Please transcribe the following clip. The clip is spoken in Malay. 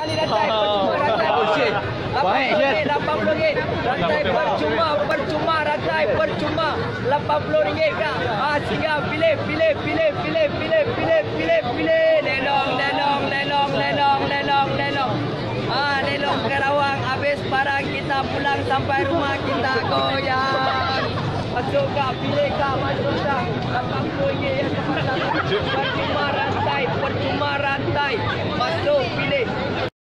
sekali datang oh. percuma rantai Oh, shit. Baik Syed RM80. rantai percuma, percuma, rantai percuma. RM80 kak Ah, siap. Pilih, pilih, pilih, pilih, pilih, pilih, pilih, pilih. lenong lenong lenong lenong lenong lenong Ah, lenong Kerawang. Habis barang kita pulang sampai rumah kita goyang. Masuk kak Pilih kah? Masuk kak RM80 kah? Percuma rantai, percuma rantai. Masuk pilih.